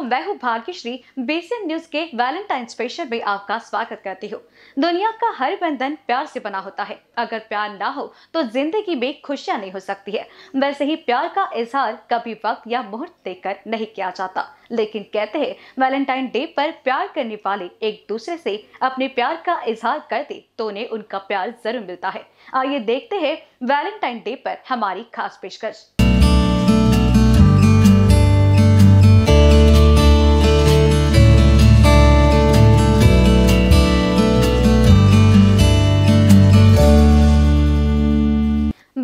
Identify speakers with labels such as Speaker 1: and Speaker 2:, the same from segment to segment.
Speaker 1: मैं हूँ भाग्यश्री बेसिन न्यूज़ के वैलेंटाइन स्पेशल में आपका स्वागत करती हूँ। दुनिया का हर बंधन प्यार से बना होता है। अगर प्यार ना हो तो ज़िंदगी में खुशियाँ नहीं हो सकती है। वैसे ही प्यार का इजहार कभी वक्त या मुहूर्त देकर नहीं किया जाता। लेकिन कहते हैं वैलेंटाइन डे पर प्यार करने वाले एक दूसरे से अपने प्यार का इजहार कर दे तो उन्हें उनका प्यार ज़रूर मिलता है। आइए देखते हैं वैलेंटाइन डे पर हमारी खास पेशकश।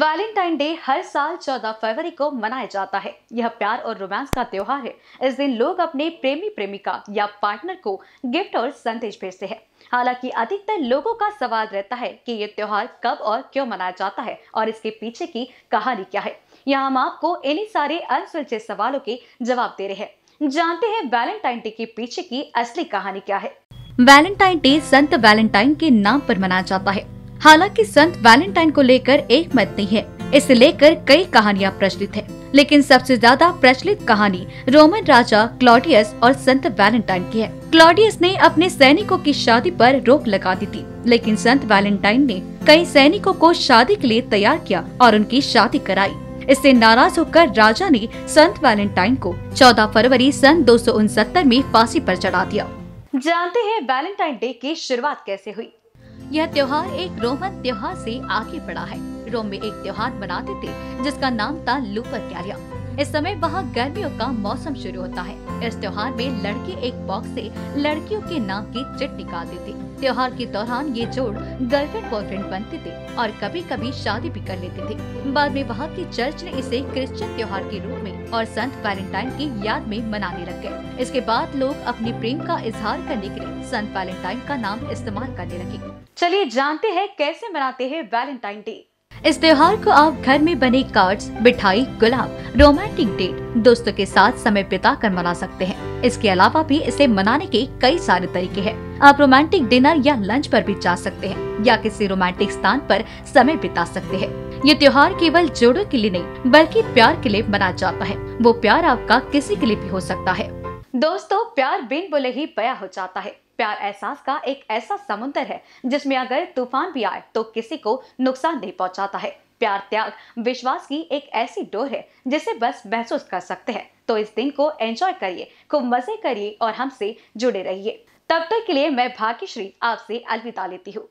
Speaker 1: वैलेंटाइन डे हर साल 14 फरवरी को मनाया जाता है। यह प्यार और रोमांस का त्योहार है। इस दिन लोग अपने प्रेमी प्रेमिका या पार्टनर को गिफ्ट और संदेश भेजते हैं। हालाँकि अधिकतर लोगों का सवाल रहता है कि ये त्योहार कब और क्यों मनाया जाता है और इसके पीछे की कहानी क्या है। यहाँ हम आपको इन्हीं सारे अनसुलझे सवालों के जवाब दे रहे हैं। जानते हैं वैलेंटाइन डे के पीछे की असली कहानी क्या है।
Speaker 2: वैलेंटाइन डे संत वैलेंटाइन के नाम पर मनाया जाता है। हालाँकि संत वैलेंटाइन को लेकर एक मत नहीं है। इसे लेकर कई कहानियाँ प्रचलित है। लेकिन सबसे ज़्यादा प्रचलित कहानी रोमन राजा क्लॉडियस और संत वैलेंटाइन की है। क्लॉडियस ने अपने सैनिकों की शादी पर रोक लगा दी थी, लेकिन संत वैलेंटाइन ने कई सैनिकों को शादी के लिए तैयार किया और उनकी शादी कराई। इससे नाराज़ होकर राजा ने संत वैलेंटाइन को 14 फरवरी सन दो में फांसी पर चढ़ा दिया।
Speaker 1: जानते हैं वैलेंटाइन डे की शुरुआत कैसे हुई?
Speaker 2: यह त्योहार एक रोमन त्योहार से आगे बढ़ा है। रोम में एक त्योहार मनाते थे, जिसका नाम था लूपर कैरिया। इस समय वहाँ गर्मियों का मौसम शुरू होता है। इस त्योहार में लड़के एक बॉक्स से लड़कियों के नाम की चिट निकालते थे त्योहार के दौरान ये जोड़ गर्लफ्रेंड बॉयफ्रेंड बनते थे और कभी कभी शादी भी कर लेते थे। बाद में वहाँ की चर्च ने इसे क्रिश्चियन त्योहार के रूप में और संत वैलेंटाइन की याद में मनाने लग गए। इसके बाद लोग अपने प्रेम का इजहार करने के लिए संत वैलेंटाइन का नाम इस्तेमाल करने लगे।
Speaker 1: चलिए जानते हैं कैसे मनाते हैं वैलेंटाइन डे
Speaker 2: इस त्योहार को आप घर में बने कार्ड्स मिठाई, गुलाब रोमांटिक डेट दोस्तों के साथ समय बिता कर मना सकते हैं। इसके अलावा भी इसे मनाने के कई सारे तरीके हैं। आप रोमांटिक डिनर या लंच पर भी जा सकते हैं, या किसी रोमांटिक स्थान पर समय बिता सकते हैं। ये त्योहार केवल जोड़ों के लिए नहीं, बल्कि प्यार के लिए मनाया जाता है। वो प्यार आपका किसी के लिए भी हो सकता है।
Speaker 1: दोस्तों, प्यार बिन बोले ही बया हो जाता है। प्यार एहसास का एक ऐसा समुन्दर है, जिसमें अगर तूफ़ान भी आए तो किसी को नुकसान नहीं पहुंचाता है। प्यार त्याग, विश्वास की एक ऐसी डोर है, जिसे बस महसूस कर सकते हैं। तो इस दिन को एंजॉय करिए, खूब मज़े करिए और हमसे जुड़े रहिए। तब तक के लिए मैं भाग्यश्री, आपसे अलविदा लेती हूँ।